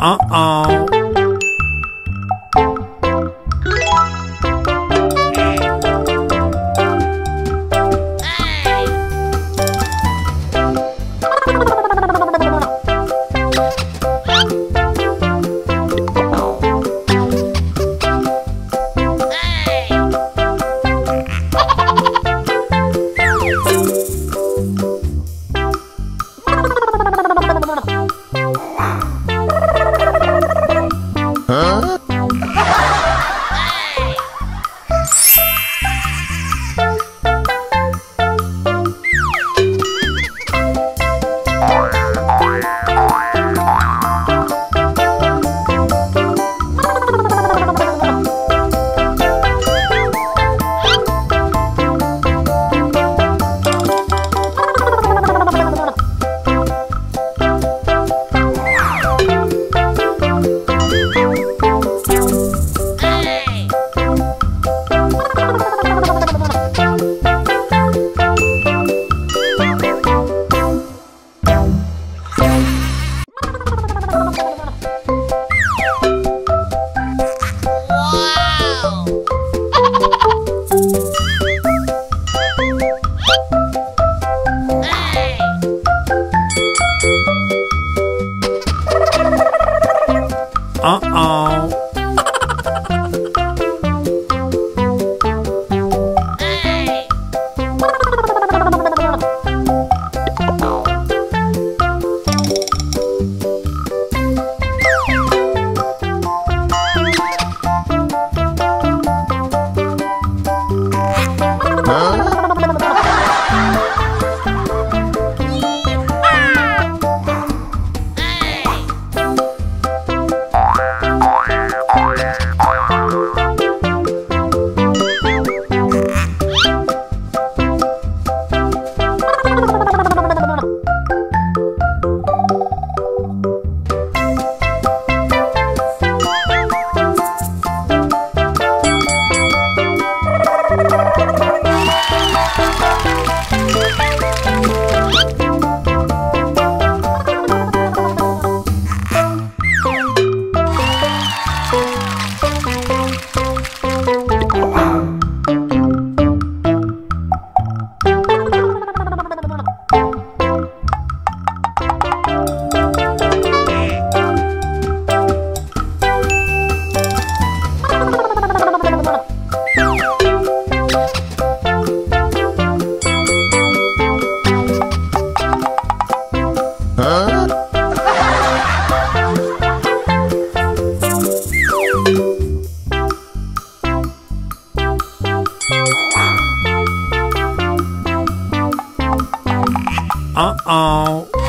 uh uh Uh-oh.